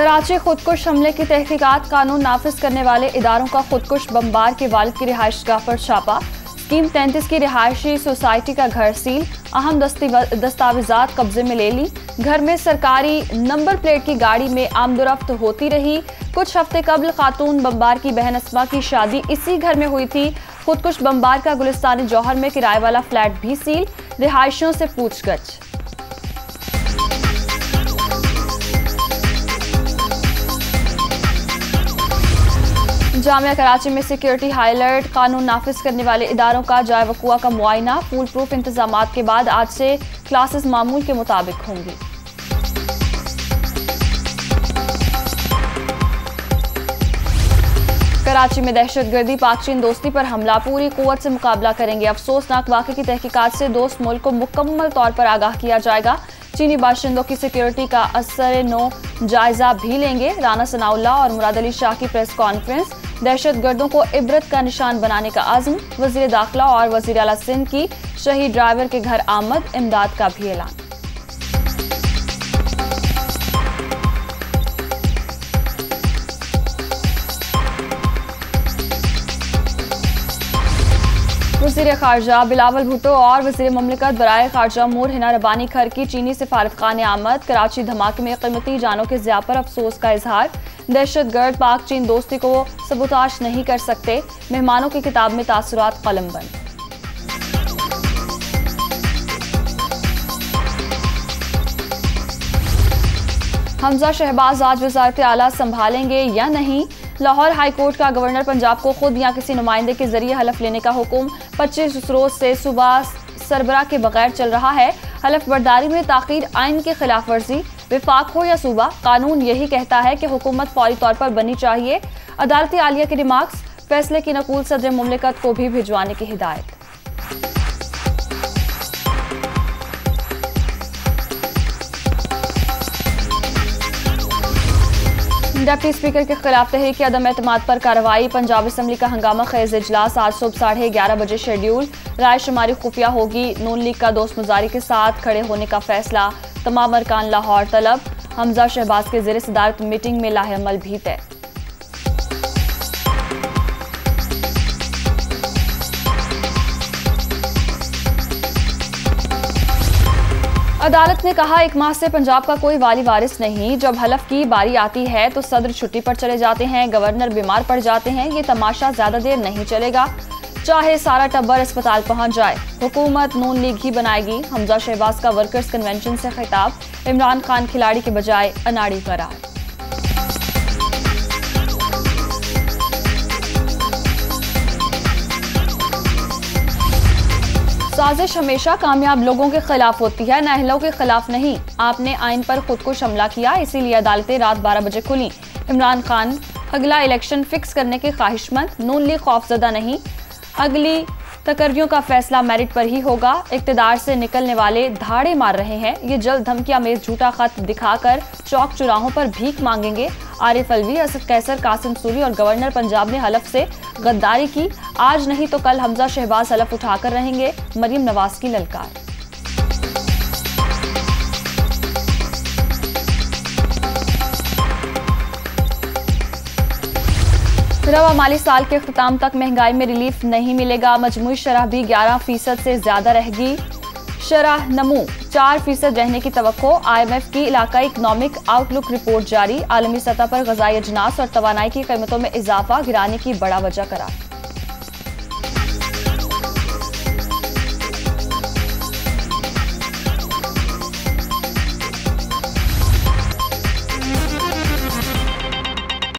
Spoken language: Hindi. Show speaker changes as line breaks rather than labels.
कराची खुदकुश हमले की तहकीकात कानून नाफिज करने वाले इदारों का खुदकुश बम्बार के वालिद की रिहाइश गाह पर छापा। स्कीम तैंतीस की रिहायशी सोसाइटी का घर सील, अहम दस्तावेजात कब्जे में ले ली। घर में सरकारी नंबर प्लेट की गाड़ी में आमदोरफ्त होती रही। कुछ हफ़्ते कबल खातून बम्बार की बहन असमा की शादी इसी घर में हुई थी। खुदकुश बम्बार का गुलिस्तानी जौहर में किराए वाला फ्लैट भी सील, रिहायशियों से पूछगछ। जामिया कराची में सिक्योरिटी हाईलर्ट कानून नाफिज करने वाले इदारों का जाय वकुआ का मुआयना। फूल प्रूफ इंतज़ाम के बाद आज से क्लासेस मामूल के मुताबिक होंगी। कराची में दहशत गर्दी पाक चीन दोस्ती पर हमला। पूरी कुत से मुकाबला करेंगे। अफसोसनाक वाक़े की तहकीकत से दोस्त मुल्क को मुकम्मल तौर पर आगाह किया जाएगा। चीनी बाशिंदों की सिक्योरिटी का असर नो जायजा भी लेंगे। राना सनाउल्ला और मुराद अली शाह की प्रेस कॉन्फ्रेंस दहशत गर्दों को इबरत का निशान बनाने का आज़म, वज़ीर दाखिला और वज़ीर अला सिंध की शहीद ड्राइवर के घर आमद, इमदाद का भी ऐलान। वज़ीर खारजा बिलावल भुट्टो और वज़ीर ममलिकत बरए खारजा मूर हिना रबानी खर की चीनी सिफारत खान आमद, कराची धमाके में कीमती जानों के ज़िया पर अफसोस का इजहार दहशत गर्द पाक चीन दोस्ती को सबुताश नहीं कर सकते। मेहमानों की किताब में तासुरात कलम बंद हमजा शहबाज, आज वजारत आला संभालेंगे या नहीं? लाहौर हाई कोर्ट का गवर्नर पंजाब को खुद या किसी नुमाइंदे के ज़रिए हलफ लेने का हुक्म। 25 रोज से सुबह सरबरा के बगैर चल रहा है। हलफ बर्दारी में ताखिर आइन की खिलाफ वर्जी। विफाक हो या सूबा, कानून यही कहता है कि हुकूमत फौरी तौर पर बननी चाहिए। अदालती आलिया के रिमार्क्स, फैसले की नकूल सदर मुमलिकत को भी भिजवाने की हिदायत। डिप्टी स्पीकर के खिलाफ तहरीक अदम एतम पर कार्रवाई, पंजाब असम्बली का हंगामा, खैज इजलास। आज सुबह साढ़े ग्यारह बजे शेड्यूल। राय शुमारी खुफिया होगी। नून लीग का दोस्त मुजारी के साथ खड़े होने का फैसला। तमाम अरकान लाहौर तलब। हमजा शहबाज के जेर सदारत मीटिंग में लाहेमल भी तय। अदालत ने कहा, एक माह से पंजाब का कोई वाली वारिस नहीं। जब हलफ की बारी आती है तो सदर छुट्टी पर चले जाते हैं, गवर्नर बीमार पड़ जाते हैं, ये तमाशा ज़्यादा देर नहीं चलेगा। चाहे सारा टब्बर अस्पताल पहुँच जाए, हुकूमत नून लीग ही बनाएगी। हमजा शहबाज का वर्कर्स कन्वेंशन से खिताब, इमरान खान खिलाड़ी के बजाय अनाड़ी करार साजिश हमेशा कामयाब लोगों के खिलाफ होती है, नाहलों के खिलाफ नहीं। आपने आइन पर खुद को शमला किया, इसीलिए अदालतें रात बारह बजे खुली। इमरान खान, अगला इलेक्शन फिक्स करने के ख्वाहिशमंद, नून लीग खौफजदा नहीं। अगली तकर्रियों का फैसला मेरिट पर ही होगा। इकतदार से निकलने वाले धाड़े मार रहे हैं। ये जल्द धमकिया में झूठा खत दिखाकर चौक चुराहों पर भीख मांगेंगे। आरिफ अलवी, असद कैसर, कासिम सूरी और गवर्नर पंजाब ने हलफ से गद्दारी की। आज नहीं तो कल हमजा शहबाज हलफ उठाकर रहेंगे। मरीम नवाज़ की ललकार। रवा माली साल के अख्ताम तक महँगाई में रिलीफ नहीं मिलेगा। मजमू शरह भी 11 फ़ीसद से ज़्यादा रहेगी। शराह नमू, चार फ़ीसद रहने की तो आई एम एफ़ की इलाका इकनॉमिक आउटलुक रिपोर्ट जारी। आलमी सतह पर गजाई अजनास और तोानाई की कीमतों में इजाफा, गिराने की बड़ा वजह करार।